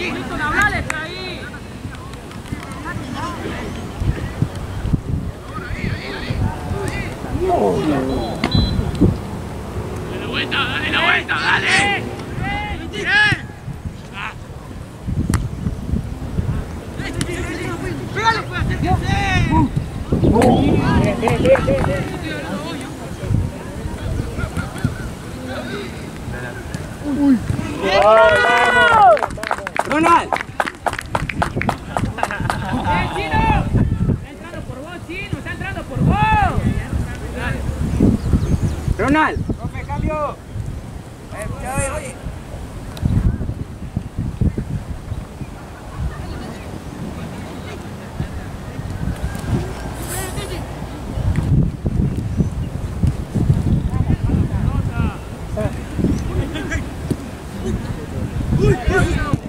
¡Eh! ¡Listo, hablale, está ahí! Dale la vuelta, dale la vuelta, dale. Uy. ¡Vamos! Ronald. ¡Eh, Chino! Está entrando por vos, Chino, está entrando por vos. Ronald. Profe, cambio. Eh, ya ve, oye. Bien,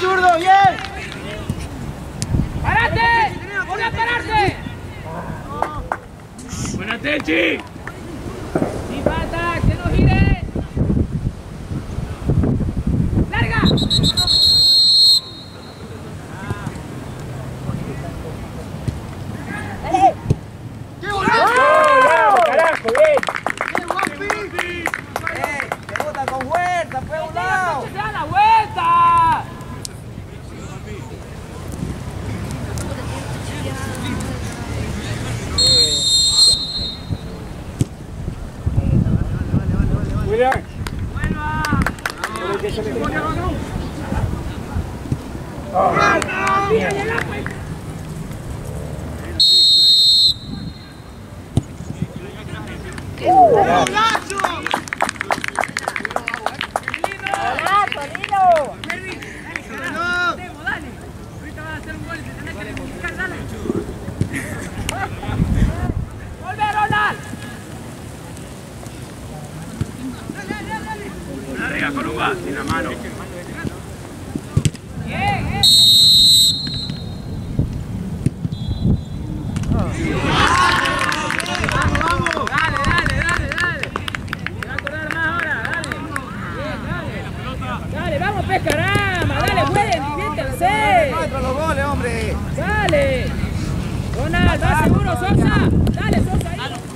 zurdo, bien. ¡Parate! ¡Vuelve a pararte! Buena Techi. William. ¡Vuelva! Ah, bien. Demo, dale. Ahorita vas a hacer un gol y te tenés que identificar, dale. ¡Vuelve, Ronald! Arriba con Uba, sin la mano. Bien, eh. Dale, dale, dale, dale. Se va a acordar más ahora, dale. Bien, dale. Dale, vamos, pues, caramba. Dale, jueguen, diviértanse. Contra los goles, hombre. Dale. Ronald, ¿vas seguro, Sosa? Dale, Sosa, ahí.